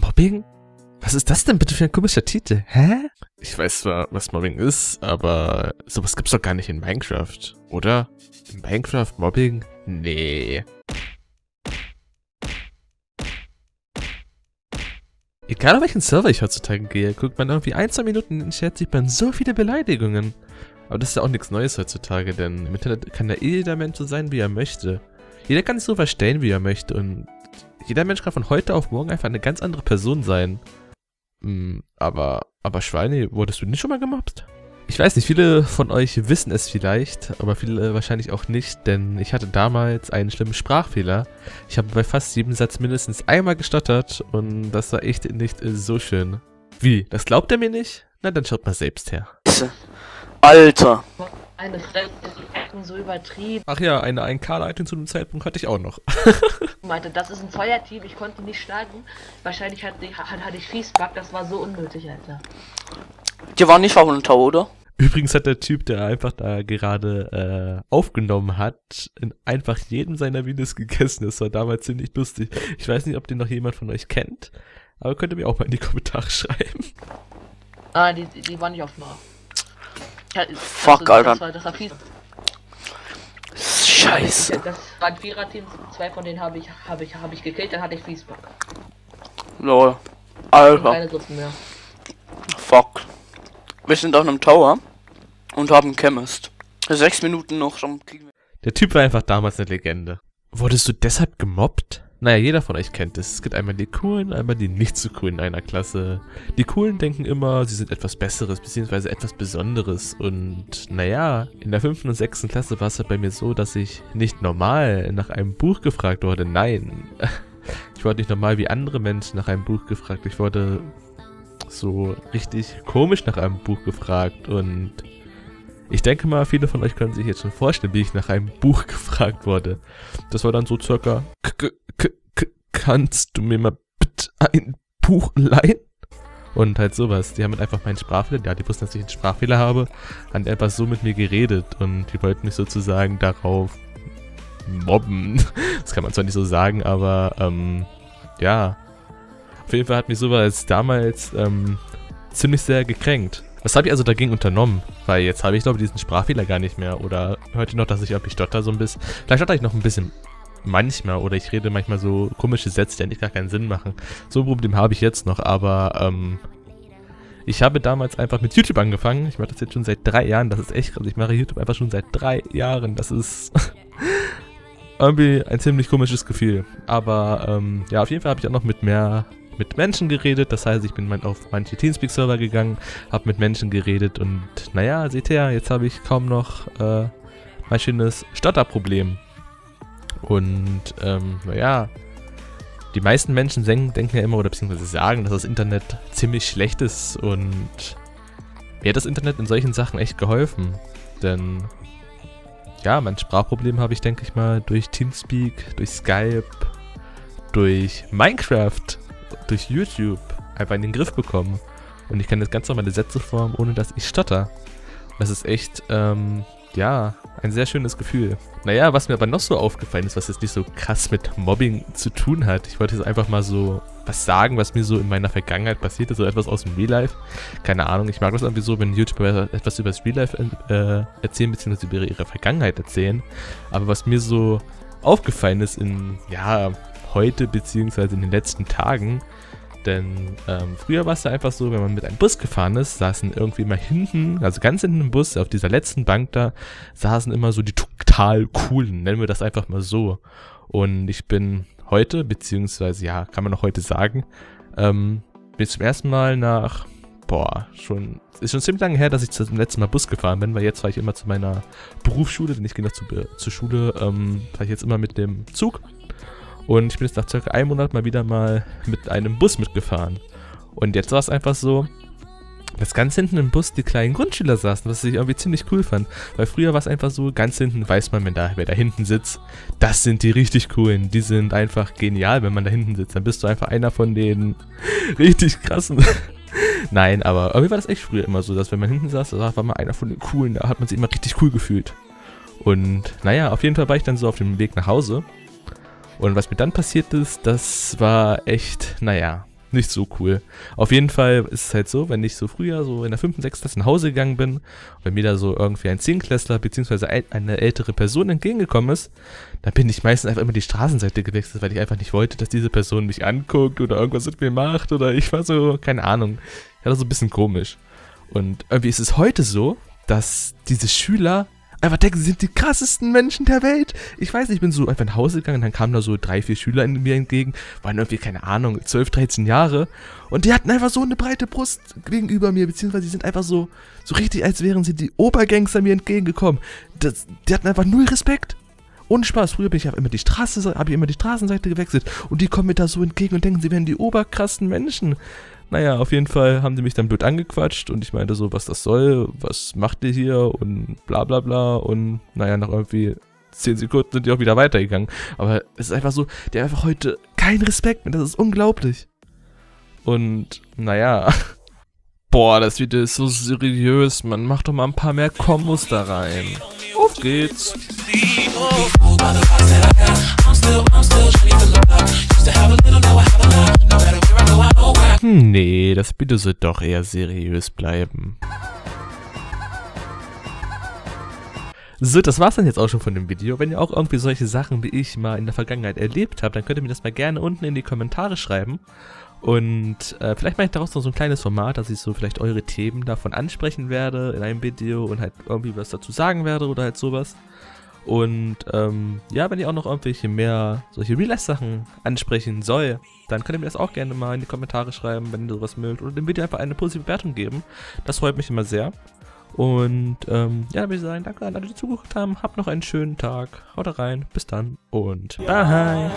Mobbing? Was ist das denn bitte für ein komischer Titel? Hä? Ich weiß zwar, was Mobbing ist, aber sowas gibt's doch gar nicht in Minecraft, oder? In Minecraft Mobbing? Nee. Egal auf welchen Server ich heutzutage gehe, guckt man irgendwie ein, zwei Minuten in den Chat, sieht man so viele Beleidigungen. Aber das ist ja auch nichts Neues heutzutage, denn im Internet kann ja jeder Mensch so sein, wie er möchte. Jeder kann sich so verstellen, wie er möchte und jeder Mensch kann von heute auf morgen einfach eine ganz andere Person sein. Hm, aber, aber Schweine, wurdest du nicht schon mal gemobbt? Ich weiß nicht, viele von euch wissen es vielleicht, aber viele wahrscheinlich auch nicht, denn ich hatte damals einen schlimmen Sprachfehler. Ich habe bei fast jedem Satz mindestens einmal gestottert und das war echt nicht so schön. Wie? Das glaubt er mir nicht? Na, dann schaut mal selbst her. Alter. Eine Fremde, die so übertrieben. Ach ja, eine 1K-Leitung zu dem Zeitpunkt hatte ich auch noch. meinte, das ist ein Feuerteam, ich konnte nicht schneiden. Wahrscheinlich hatte, hatte ich Fiesbug, das war so unnötig, Alter. Die waren nicht Tower, oder? Übrigens hat der Typ, der einfach da gerade äh, aufgenommen hat, in einfach jedem seiner Videos gegessen. Das war damals ziemlich lustig. Ich weiß nicht, ob den noch jemand von euch kennt, aber könnt ihr mir auch mal in die Kommentare schreiben. Ah, die, die waren nicht auf Mar. Ja, Fuck, das, Alter. Das war, das war fies. Scheiße. Das war ein Vierer-Team, zwei von denen habe ich, habe ich, habe ich gekillt, dann hatte ich Fiesbug. Lol. Alter. Keine mehr. Fuck. Wir sind auf einem Tower und haben Chemist. Sechs Minuten noch schon kriegen wir. Der Typ war einfach damals eine Legende. Wurdest du deshalb gemobbt? Naja, jeder von euch kennt es. Es gibt einmal die coolen, einmal die nicht so coolen in einer Klasse. Die coolen denken immer, sie sind etwas Besseres, beziehungsweise etwas Besonderes. Und naja, in der fünften und sechsten Klasse war es halt bei mir so, dass ich nicht normal nach einem Buch gefragt wurde. Nein. Ich wurde nicht normal wie andere Menschen nach einem Buch gefragt. Ich wurde so richtig komisch nach einem Buch gefragt und ich denke mal, viele von euch können sich jetzt schon vorstellen, wie ich nach einem Buch gefragt wurde. Das war dann so circa, kannst du mir mal bitte ein Buch leihen? Und halt sowas. Die haben einfach meinen Sprachfehler, ja, die wussten, dass ich einen Sprachfehler habe, haben einfach so mit mir geredet und die wollten mich sozusagen darauf mobben. Das kann man zwar nicht so sagen, aber ähm, ja, auf jeden Fall hat mich sowas damals ähm, ziemlich sehr gekränkt. Was habe ich also dagegen unternommen? Weil jetzt habe ich, glaube ich, diesen Sprachfehler gar nicht mehr. Oder hört ihr noch, dass ich irgendwie stotter so ein bisschen? Vielleicht stotter ich noch ein bisschen manchmal. Oder ich rede manchmal so komische Sätze, die eigentlich gar keinen Sinn machen. So ein Problem habe ich jetzt noch. Aber ähm, ich habe damals einfach mit YouTube angefangen. Ich mache das jetzt schon seit drei Jahren. Das ist echt krass. Ich mache YouTube einfach schon seit drei Jahren. Das ist irgendwie ein ziemlich komisches Gefühl. Aber ähm, ja, auf jeden Fall habe ich auch noch mit mehr mit Menschen geredet. Das heißt, ich bin auf manche Teamspeak-Server gegangen, habe mit Menschen geredet und naja, seht ihr, jetzt habe ich kaum noch äh, mein schönes Stotterproblem. Und ähm, naja, die meisten Menschen denken ja immer oder beziehungsweise sagen, dass das Internet ziemlich schlecht ist und mir hat das Internet in solchen Sachen echt geholfen. Denn ja, mein Sprachproblem habe ich, denke ich mal, durch Teamspeak, durch Skype, durch Minecraft durch YouTube einfach in den Griff bekommen. Und ich kann jetzt ganz normale Sätze formen, ohne dass ich stotter. Das ist echt, ähm, ja, ein sehr schönes Gefühl. Naja, was mir aber noch so aufgefallen ist, was jetzt nicht so krass mit Mobbing zu tun hat. Ich wollte jetzt einfach mal so was sagen, was mir so in meiner Vergangenheit passiert ist, so etwas aus dem Real Life. Keine Ahnung, ich mag das irgendwie so, wenn YouTuber etwas über das Real Life äh, erzählen, beziehungsweise über ihre Vergangenheit erzählen. Aber was mir so aufgefallen ist in, ja, heute, beziehungsweise in den letzten Tagen, denn ähm, früher war es ja einfach so, wenn man mit einem Bus gefahren ist, saßen irgendwie mal hinten, also ganz hinten im Bus, auf dieser letzten Bank da, saßen immer so die total coolen, nennen wir das einfach mal so. Und ich bin heute, beziehungsweise ja, kann man noch heute sagen, ähm, bin zum ersten Mal nach, boah, schon, ist schon ziemlich lange her, dass ich zum letzten Mal Bus gefahren bin, weil jetzt fahre ich immer zu meiner Berufsschule, denn ich gehe noch zu, zur Schule, ähm, fahre ich jetzt immer mit dem Zug und ich bin jetzt nach circa einem Monat mal wieder mal mit einem Bus mitgefahren. Und jetzt war es einfach so, dass ganz hinten im Bus die kleinen Grundschüler saßen, was ich irgendwie ziemlich cool fand. Weil früher war es einfach so, ganz hinten weiß man, wenn da, wer da hinten sitzt, das sind die richtig coolen. Die sind einfach genial, wenn man da hinten sitzt. Dann bist du einfach einer von den richtig krassen. Nein, aber irgendwie war das echt früher immer so, dass wenn man hinten saß, da war man einer von den coolen, da hat man sich immer richtig cool gefühlt. Und naja, auf jeden Fall war ich dann so auf dem Weg nach Hause und was mir dann passiert ist, das war echt, naja, nicht so cool. Auf jeden Fall ist es halt so, wenn ich so früher so in der 5., 6. Klasse nach Hause gegangen bin, wenn mir da so irgendwie ein Zehnklässler bzw. eine ältere Person entgegengekommen ist, dann bin ich meistens einfach immer die Straßenseite gewechselt, weil ich einfach nicht wollte, dass diese Person mich anguckt oder irgendwas mit mir macht oder ich war so, keine Ahnung. Ja, das so ein bisschen komisch. Und irgendwie ist es heute so, dass diese Schüler einfach denken, sie sind die krassesten Menschen der Welt. Ich weiß nicht, ich bin so einfach nach Hause gegangen, dann kamen da so drei, vier Schüler mir entgegen, waren irgendwie, keine Ahnung, 12, 13 Jahre. Und die hatten einfach so eine breite Brust gegenüber mir, beziehungsweise die sind einfach so, so richtig, als wären sie die Obergangster mir entgegengekommen. Das, die hatten einfach null Respekt. Ohne Spaß, früher bin ich einfach immer die Straße, habe ich immer die Straßenseite gewechselt und die kommen mir da so entgegen und denken, sie wären die oberkrassen Menschen. Naja, auf jeden Fall haben die mich dann blöd angequatscht und ich meinte so, was das soll, was macht ihr hier und bla bla bla und naja, nach irgendwie 10 Sekunden sind die auch wieder weitergegangen. Aber es ist einfach so, der hat einfach heute keinen Respekt mehr, das ist unglaublich. Und naja, boah, das Video ist so seriös, man macht doch mal ein paar mehr Kombos da rein. Auf geht's. Hm, nee, das Video soll doch eher seriös bleiben. So, das war's dann jetzt auch schon von dem Video. Wenn ihr auch irgendwie solche Sachen wie ich mal in der Vergangenheit erlebt habt, dann könnt ihr mir das mal gerne unten in die Kommentare schreiben. Und äh, vielleicht mache ich daraus noch so ein kleines Format, dass ich so vielleicht eure Themen davon ansprechen werde in einem Video und halt irgendwie was dazu sagen werde oder halt sowas. Und ähm, ja, wenn ihr auch noch irgendwelche mehr solche Real-Life-Sachen ansprechen soll, dann könnt ihr mir das auch gerne mal in die Kommentare schreiben, wenn ihr sowas mögt. Oder dem Video einfach eine positive Bewertung geben. Das freut mich immer sehr. Und ähm, ja, dann würde ich sagen, danke an alle, die zugeguckt haben. Habt noch einen schönen Tag. Haut rein. Bis dann und bye.